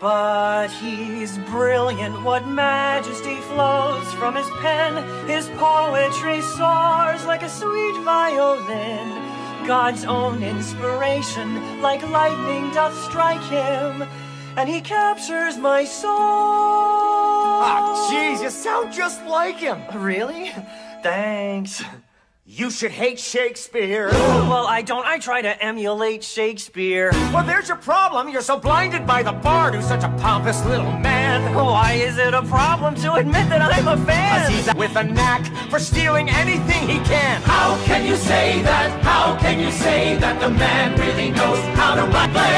But he's brilliant, what majesty flows from his pen. His poetry soars like a sweet violin. God's own inspiration, like lightning, doth strike him, and he captures my soul. Ah, jeez, you sound just like him. Really? Thanks. You should hate Shakespeare. Well, I don't. I try to emulate Shakespeare. Well, there's your problem. You're so blinded by the bard who's such a pompous little man. Why is it a problem to admit that I'm a fan? He's with a knack for stealing anything he can. How can you say that? How can you say that the man really knows how to play?